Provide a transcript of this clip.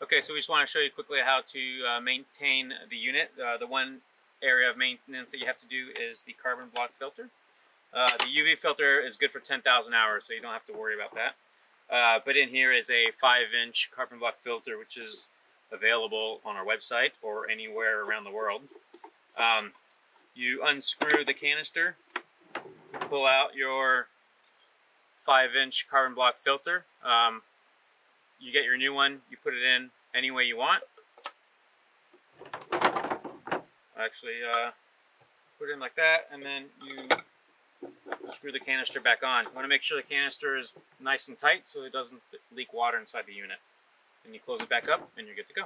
Okay, so we just want to show you quickly how to uh, maintain the unit. Uh, the one area of maintenance that you have to do is the carbon block filter. Uh, the UV filter is good for 10,000 hours, so you don't have to worry about that. Uh, but in here is a 5-inch carbon block filter, which is available on our website or anywhere around the world. Um, you unscrew the canister, pull out your 5-inch carbon block filter. Um, you get your new one, you put it in any way you want. Actually, uh, put it in like that, and then you screw the canister back on. You want to make sure the canister is nice and tight so it doesn't leak water inside the unit. And you close it back up, and you're good to go.